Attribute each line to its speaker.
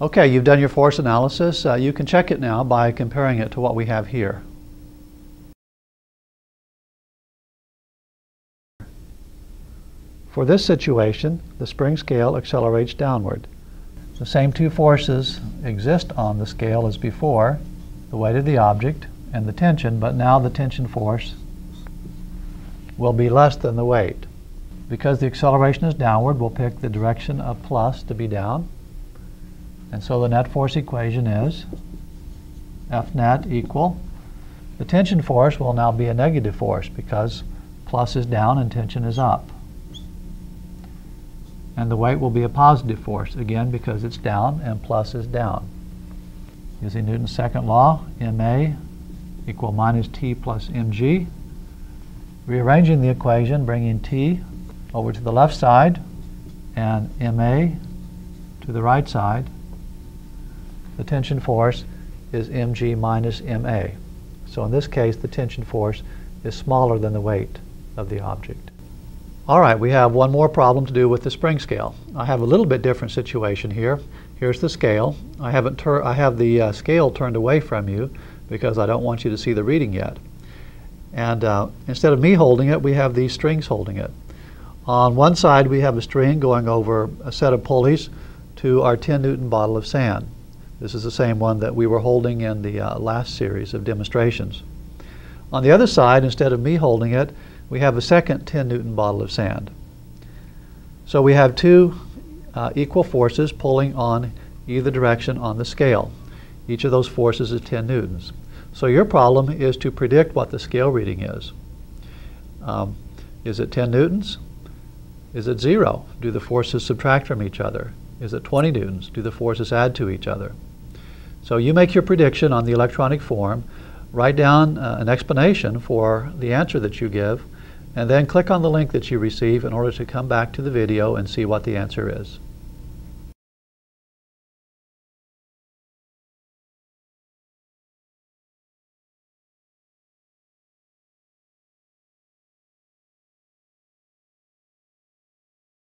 Speaker 1: Okay, you've done your force analysis. Uh, you can check it now by comparing it to what we have here. For this situation, the spring scale accelerates downward. The same two forces exist on the scale as before, the weight of the object and the tension, but now the tension force will be less than the weight. Because the acceleration is downward, we'll pick the direction of plus to be down. And so the net force equation is F net equal. The tension force will now be a negative force because plus is down and tension is up. And the weight will be a positive force, again because it's down and plus is down. Using Newton's second law, ma equal minus t plus mg. Rearranging the equation, bringing t over to the left side and ma to the right side, the tension force is mg minus ma. So in this case, the tension force is smaller than the weight of the object. All right, we have one more problem to do with the spring scale. I have a little bit different situation here. Here's the scale. I, haven't I have the uh, scale turned away from you because I don't want you to see the reading yet. And uh, instead of me holding it, we have these strings holding it. On one side, we have a string going over a set of pulleys to our 10 Newton bottle of sand. This is the same one that we were holding in the uh, last series of demonstrations. On the other side, instead of me holding it, we have a second 10 Newton bottle of sand. So we have two uh, equal forces pulling on either direction on the scale. Each of those forces is 10 newtons. So your problem is to predict what the scale reading is. Um, is it 10 newtons? Is it zero? Do the forces subtract from each other? Is it 20 newtons? Do the forces add to each other? So you make your prediction on the electronic form, write down uh, an explanation for the answer that you give, and then click on the link that you receive in order to come back to the video and see what the answer is.